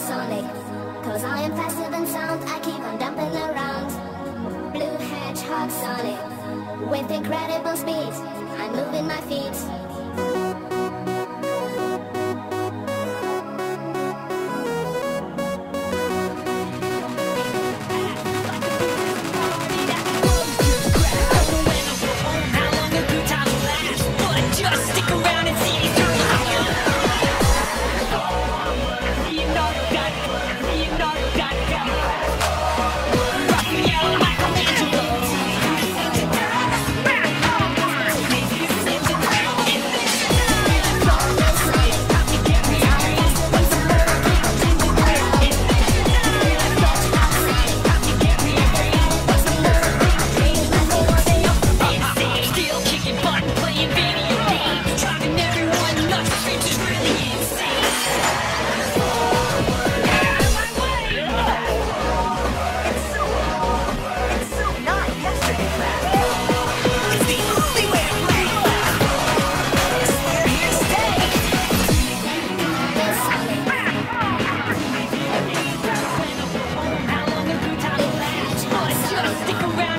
sonic. Cause I am faster than sound, I keep on dumping around. Blue hedgehog sonic. With incredible speed, I'm moving my feet. stick around.